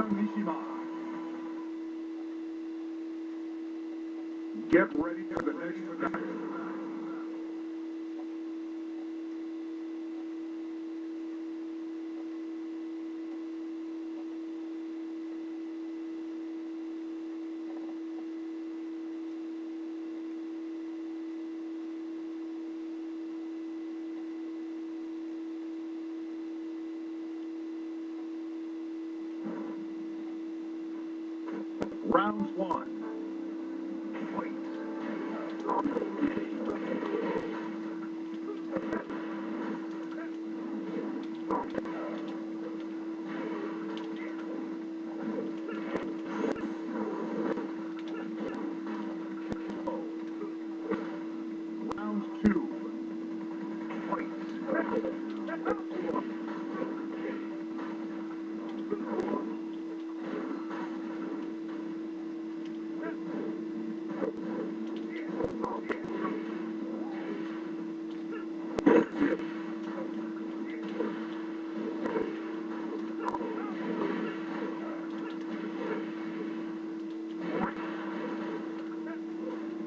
Mishima. Get ready for the next attack. Round one. Fight. Round two. Fight.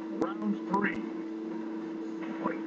Round three. Fight.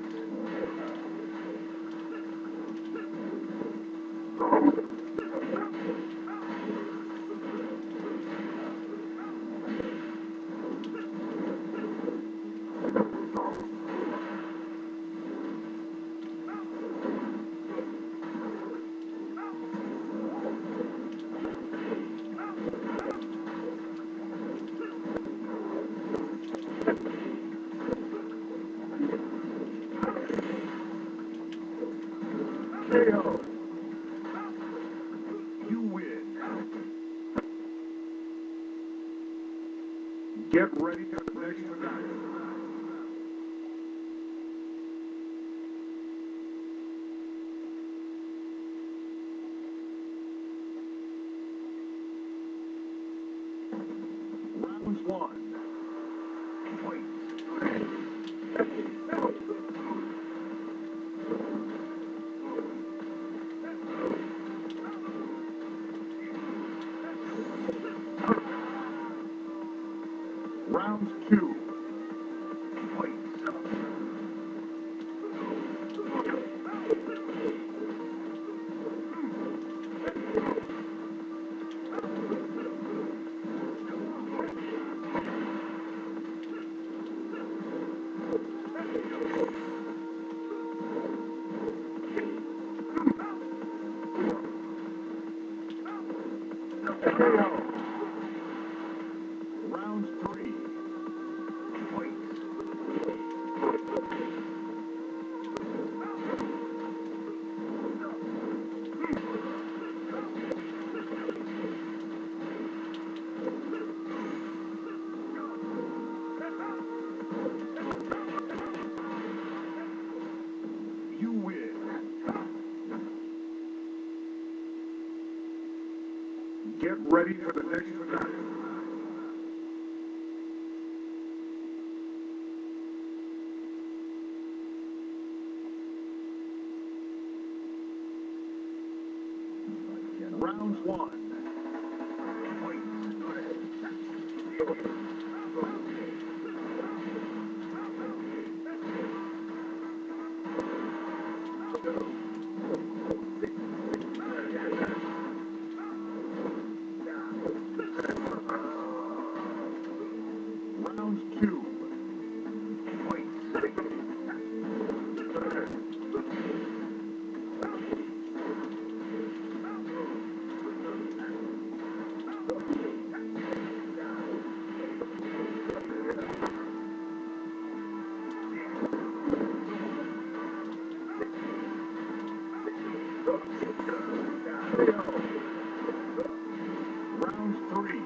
You win. Get ready the next attack. Round one. KO. Round ready for the next. Round one. Round three.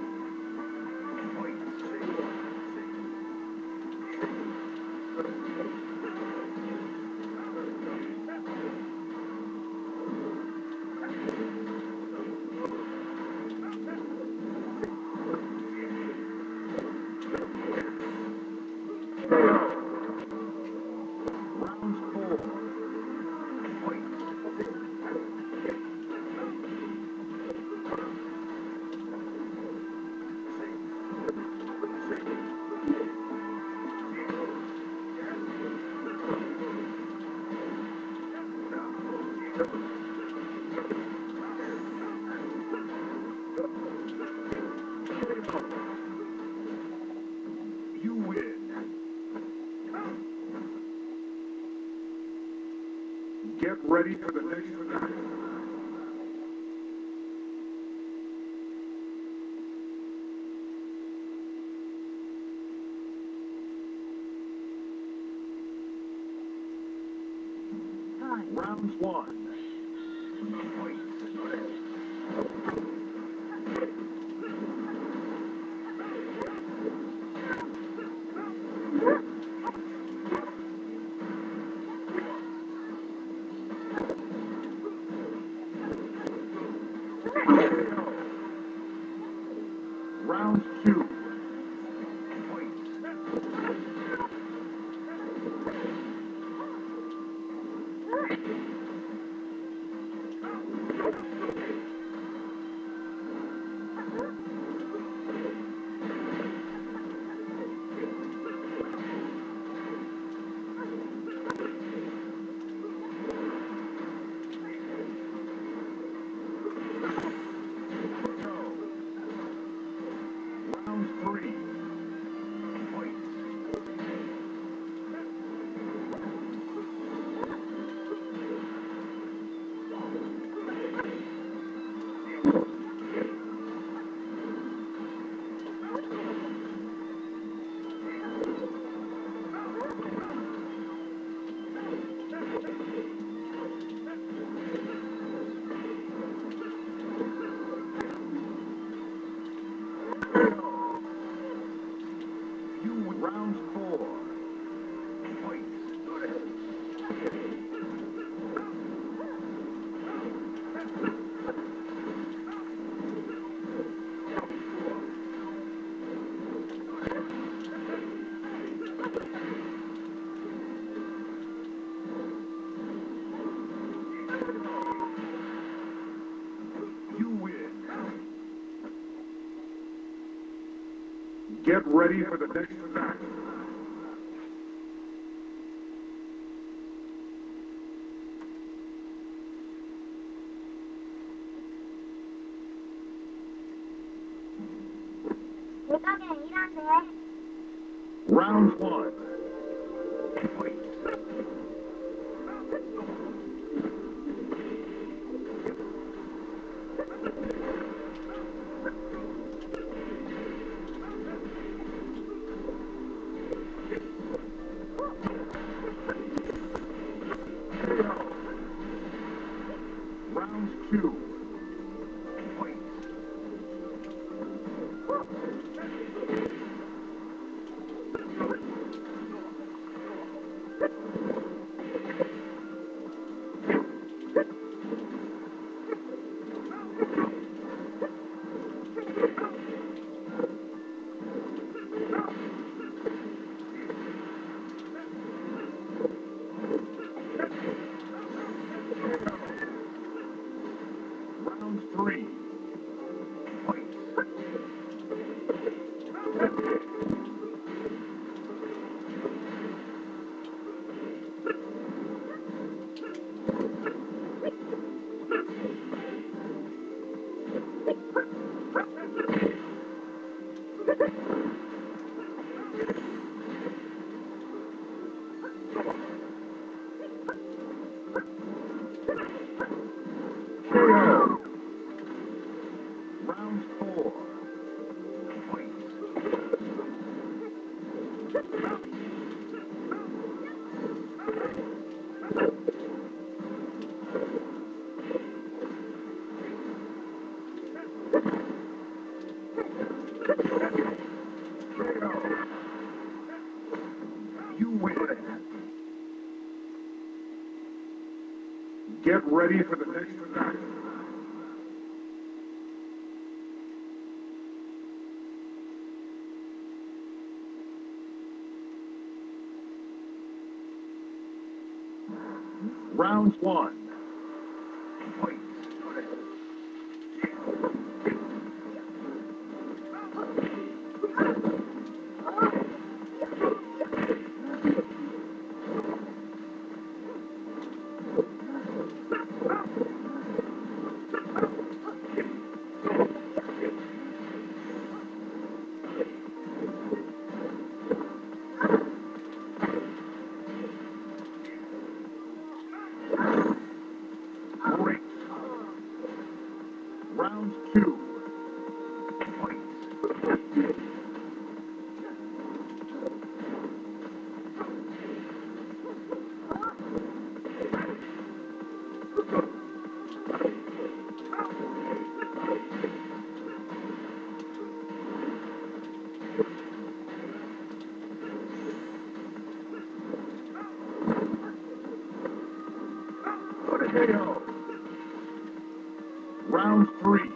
Ready for the next attack. Round one. 嗯 Get ready for the next match. Round one. Fight. Round two. Get ready for the next attack. Round one. KO. Round three.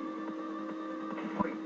Fight.